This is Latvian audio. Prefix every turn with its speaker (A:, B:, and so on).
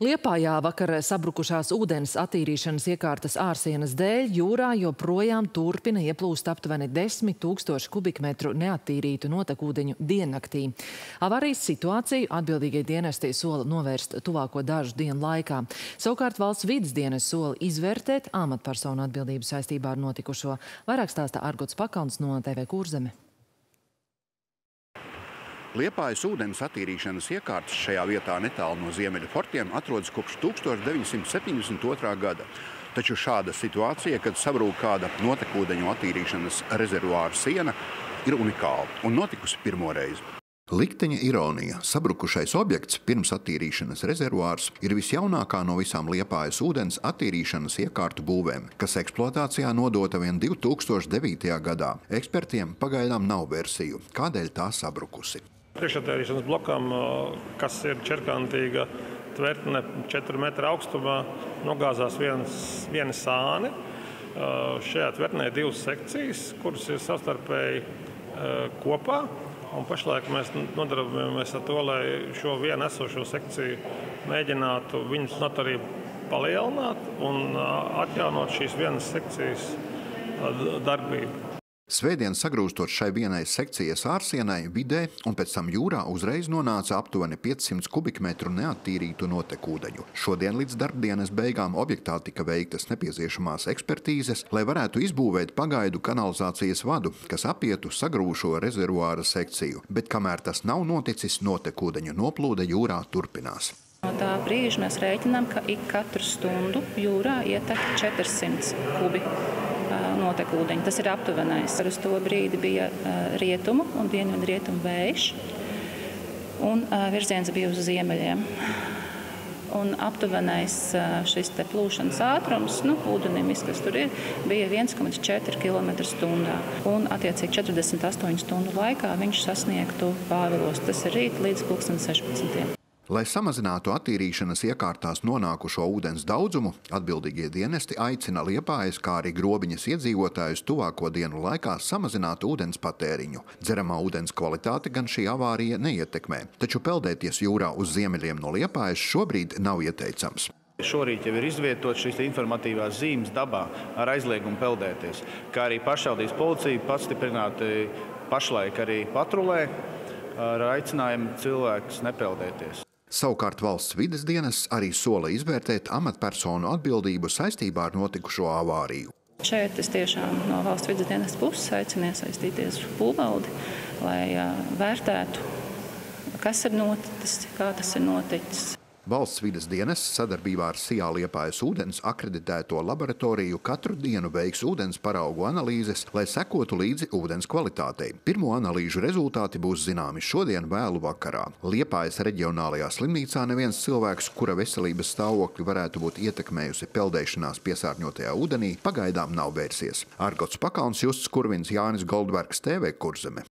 A: Liepājā vakar sabrukušās ūdens attīrīšanas iekārtas ārsienas dēļ jūrā joprojām turpina ieplūst aptuveni 10 tūkstoši kubikmetru neattīrītu notekūdeņu diennaktī. Avārijas situāciju atbildīgie dienestī sola novērst tuvāko dažu dienu laikā. Savukārt valsts vidas dienas sola izvērtēt amatpersonu atbildību saistībā ar notikušo. Vairāk stāsta Argots Pakalns no TV Kurzeme.
B: Liepājas ūdens attīrīšanas iekārtas šajā vietā netālu no Ziemeļu fortiem atrodas kopš 1972. gada. Taču šāda situācija, kad sabrūk kāda notekūdeņu attīrīšanas rezervuāra siena, ir unikāla un notikusi pirmo reizi. Likteņa ironija. Sabrukušais objekts, pirms attīrīšanas rezervuārs, ir visjaunākā no visām Liepājas ūdens attīrīšanas iekārtu būvēm, kas eksploatācijā nodota vien 2009. gadā. Ekspertiem pagaidām nav versiju, kādēļ tā sabrukusi.
C: Priekšatērīšanas blokam, kas ir čerkantīga tvertne 4 metru augstumā, nogāzās viens, viena sāne. Šajā tvertnē ir divas sekcijas, kuras ir savstarpēji kopā. Un pašlaik mēs nodarbojamies ar to, lai šo vienu esošo sekciju mēģinātu viņas notarību palielināt un atjaunot šīs vienas sekcijas darbību.
B: Svētdien sagrūstot šai vienai sekcijas ārsienai, vidē un pēc tam jūrā uzreiz nonāca aptuveni 500 kubikmetru neattīrītu notekūdeņu. Šodien līdz darbdienas beigām objektā tika veiktas nepieciešamās ekspertīzes, lai varētu izbūvēt pagaidu kanalizācijas vadu, kas apietu sagrūšo rezervuāra sekciju. Bet kamēr tas nav noticis, notekūdeņu noplūde jūrā turpinās.
D: No tā brīža mēs rēķinām, ka ik katru stundu jūrā ietek 400 kubi notek ūdeņi. Tas ir aptuvenais. Uz to brīdi bija rietumu un dienvidu rietumu vējš, un virziens bija uz ziemeļiem. Un aptuvenais šis plūšanas ātrums, nu, ūdenim, kas tur ir, bija 1,4 km/h. Un, attiecīgi, 48 stundu laikā viņš sasniegtu Pāvilos. Tas ir rīt līdz 16.
B: Lai samazinātu attīrīšanas iekārtās nonākušo ūdens daudzumu, atbildīgie dienesti aicina Liepājas, kā arī grobiņas iedzīvotājus tuvāko dienu laikā samazināt ūdens patēriņu. Dzeramā ūdens kvalitāte gan šī avārija neietekmē, taču peldēties jūrā uz ziemeļiem no Liepājas šobrīd nav ieteicams.
E: Šorīt jau ir izvietotas šīs informatīvās zīmes dabā ar aizliegumu peldēties, kā arī pašvaldības policija pastiprināti pašlaik arī patrulē ar aicinājumu cilvēkus nepeldēties.
B: Savukārt valsts vides dienas arī sola izvērtēt amatpersonu atbildību saistībā ar notikušo avāriju.
D: Šeit es tiešām no valsts vidas dienas puses aicinu iesaistīties būvvaldi, lai vērtētu, kas ir noticis, kā tas ir noticis.
B: Valsts vides dienas sadarbībā ar Sijā Liepājas ūdens akreditēto laboratoriju katru dienu veiks ūdens paraugu analīzes, lai sekotu līdzi ūdens kvalitātei. Pirmo analīžu rezultāti būs zināmi šodien vēlu vakarā. Liepājas reģionālajā slimnīcā neviens cilvēks, kura veselības stāvokļi varētu būt ietekmējusi peldēšanās piesārņotajā ūdenī, pagaidām nav vērsies. Argots Pakalns, Justs Kurvins, Jānis Goldbergs, TV Kurzeme.